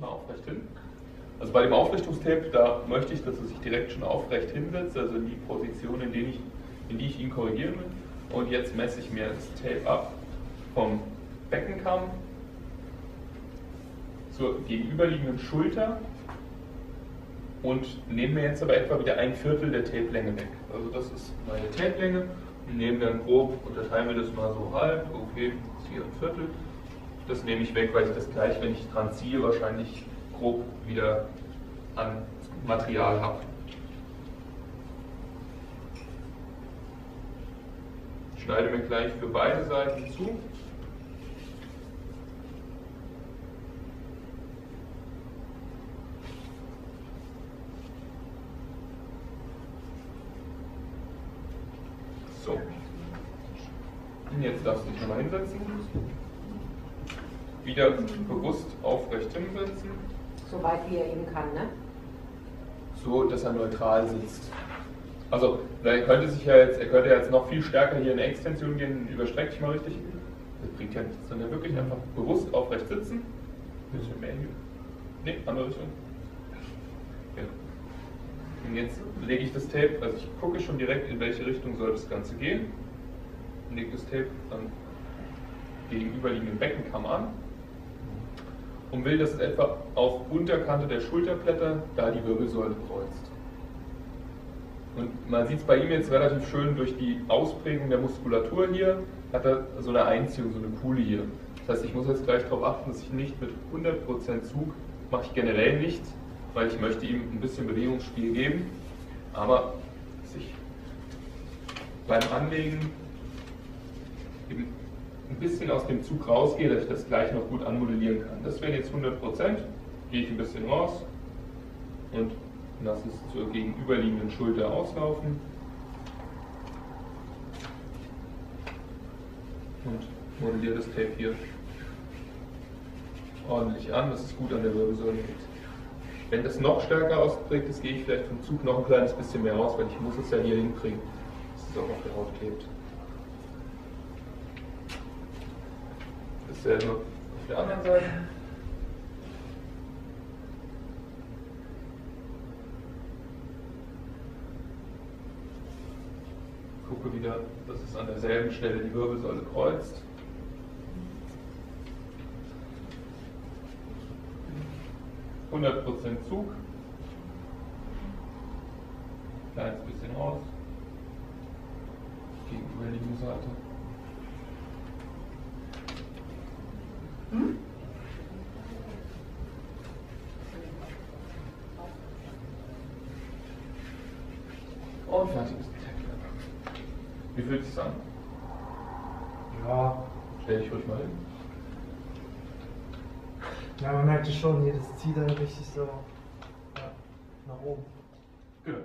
mal aufrecht hin. Also bei dem Aufrichtungstape, da möchte ich, dass er sich direkt schon aufrecht hinsetzt, also in die Position, in, ich, in die ich ihn korrigieren will. Und jetzt messe ich mir das Tape ab vom Beckenkamm zur gegenüberliegenden Schulter und nehme mir jetzt aber etwa wieder ein Viertel der Tape-Länge weg. Also das ist meine Tape-Länge und nehme dann grob, unterteilen wir das mal so halb, okay, hier ein Viertel. Das nehme ich weg, weil ich das gleich, wenn ich dran ziehe, wahrscheinlich grob wieder an Material habe. Ich schneide mir gleich für beide Seiten zu. So. Und jetzt darfst du dich nochmal hinsetzen. Wieder bewusst aufrecht hinsetzen. So weit wie er eben kann, ne? So, dass er neutral sitzt. Also, er könnte sich ja jetzt, er könnte jetzt noch viel stärker hier in eine Extension gehen, überstreckt dich mal richtig. Das bringt ja nichts, sondern wirklich einfach bewusst aufrecht sitzen. Ein bisschen mehr hier. Ne, andere Richtung. Genau. Und jetzt lege ich das Tape, also ich gucke schon direkt, in welche Richtung soll das Ganze gehen. Lege das Tape dann gegenüberliegenden Beckenkamm an und will, dass es etwa auf Unterkante der Schulterblätter da die Wirbelsäule kreuzt. Und man sieht es bei ihm jetzt relativ schön durch die Ausprägung der Muskulatur hier, hat er so eine Einziehung, so eine Kuhle hier. Das heißt, ich muss jetzt gleich darauf achten, dass ich nicht mit 100% Zug, mache ich generell nicht, weil ich möchte ihm ein bisschen Bewegungsspiel geben, aber dass ich beim Anlegen eben ein bisschen aus dem Zug rausgehe, dass ich das gleich noch gut anmodellieren kann. Das wären jetzt 100% gehe ich ein bisschen raus und lasse es zur gegenüberliegenden Schulter auslaufen. Und modelliere das Tape hier ordentlich an, dass es gut an der Wirbelsäule liegt. Wenn das noch stärker ausgeprägt ist, gehe ich vielleicht vom Zug noch ein kleines bisschen mehr raus, weil ich muss es ja hier hinkriegen, dass es auch auf der Haut klebt. Dasselbe auf der anderen Seite. Gucke wieder, dass es an derselben Stelle die Wirbelsäule kreuzt. Prozent Zug. Kleines bisschen raus. Gegenüberliegende Seite. Und fertig ist die Tech. Wie fühlt es sich an? Ja. Stell dich ruhig mal hin. Ja, man merkt schon, hier, das zieht dann richtig so ja, nach oben. Genau.